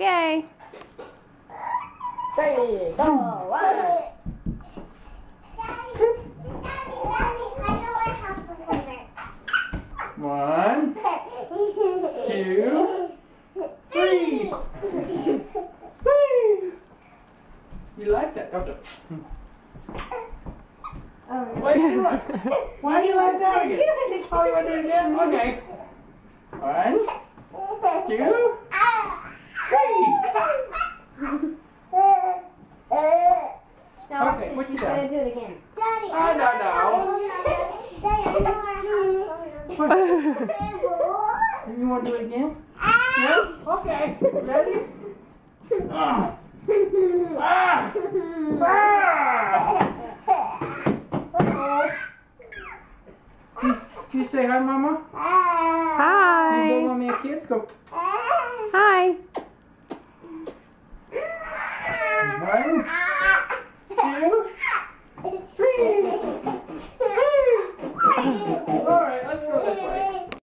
Okay. Three, two, one. One, two, three. Whee! You like that, don't you? Wait, you like- why do you like that again? Oh, you want to do it again? Okay. One, two, Okay, what you going to do it again. Daddy, oh, no, no. Daddy, I You want to do it again? no? Okay. Ready? Ah. Ah. Can you say hi, Mama? Hi. You give Mommy a kiss? Go. Hi. Right?